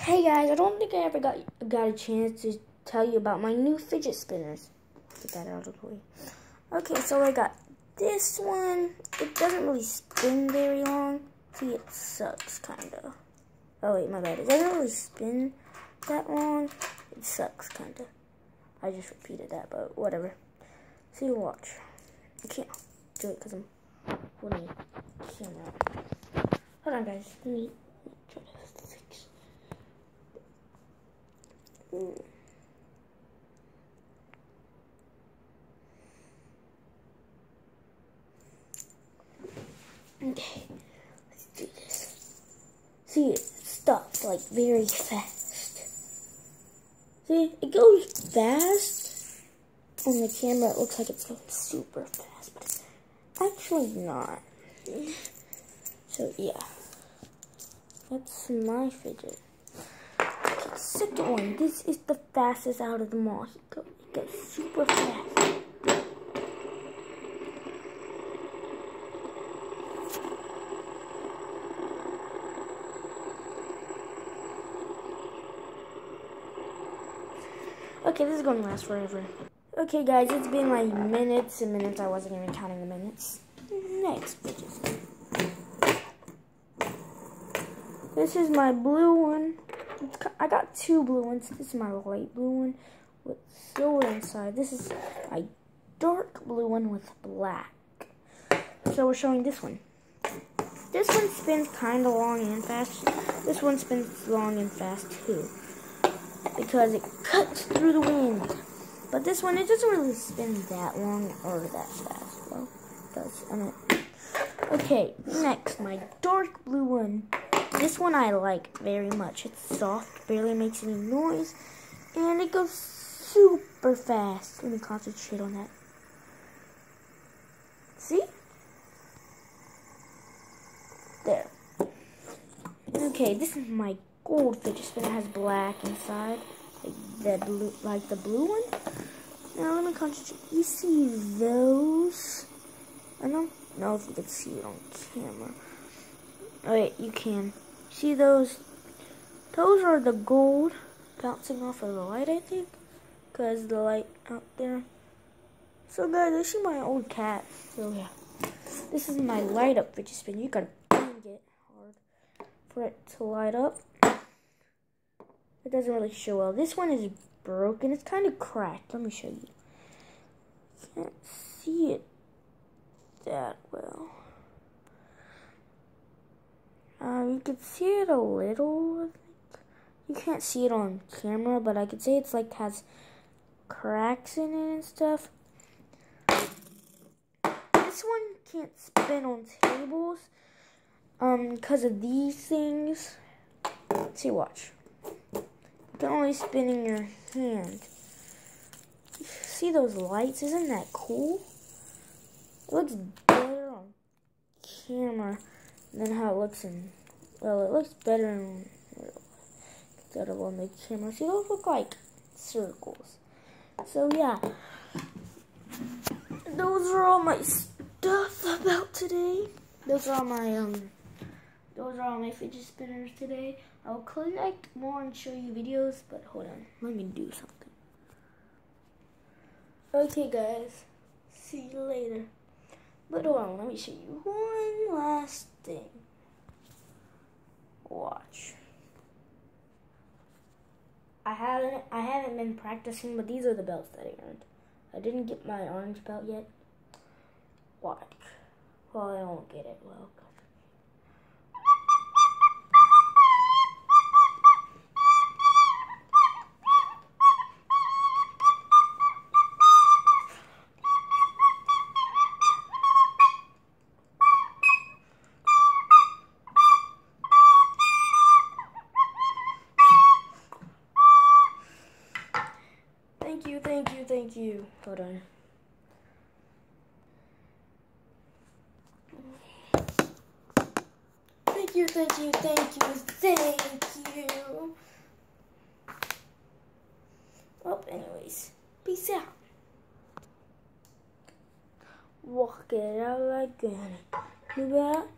Hey guys, I don't think I ever got got a chance to tell you about my new fidget spinners. Get that out of the way. Okay, so I got this one. It doesn't really spin very long. See, it sucks, kind of. Oh wait, my bad. It doesn't really spin that long. It sucks, kind of. I just repeated that, but whatever. See, watch. I can't do it because I'm holding the camera. Hold on, guys. Let me Okay, let's do this. See, it stops like very fast. See, it goes fast on the camera. It looks like it's going super fast, but it's actually not. So yeah, that's my fidget. One. This is the fastest out of them all. He goes super fast. Okay, this is going to last forever. Okay, guys, it's been like minutes and minutes. I wasn't even counting the minutes. Next, bitches. This is my blue one. I got two blue ones. This is my light blue one with silver inside. This is my dark blue one with black. So we're showing this one. This one spins kind of long and fast. This one spins long and fast too because it cuts through the wind. But this one, it doesn't really spin that long or that fast. Well, does. Okay, next, my dark blue one. This one I like very much. It's soft, barely makes any noise, and it goes super fast. Let me concentrate on that. See? There. Okay, this is my gold fidget spinner has black inside, like the blue, like the blue one. Now let me concentrate. You see those? I don't know if you can see it on camera. Oh wait, you can. See those? Those are the gold bouncing off of the light, I think, cause the light out there. So guys, I see my old cat. So yeah, this is my light up fidget spinner. You gotta bang it hard for it to light up. It doesn't really show well. This one is broken. It's kind of cracked. Let me show you. Can't see it that well. You can see it a little. You can't see it on camera, but I could say it's like has cracks in it and stuff. This one can't spin on tables um because of these things. Let's see, watch. You can only spin in your hand. See those lights? Isn't that cool? It looks better on camera than how it looks in. Well, it looks better in instead of on the camera. See, those look like circles. So yeah, those are all my stuff about today. Those are all my um. Those are all my fidget spinners today. I'll collect more and show you videos, but hold on. Let me do something. Okay, guys. See you later. But hold on, let me show you one last thing. Watch. I haven't I haven't been practicing, but these are the belts that I earned. I didn't get my orange belt yet. Watch. Well, I won't get it. Well, Thank you, thank you. Hold on. Thank you, thank you, thank you, thank you. Well, anyways, peace out. Walk it out like Granny. You bet.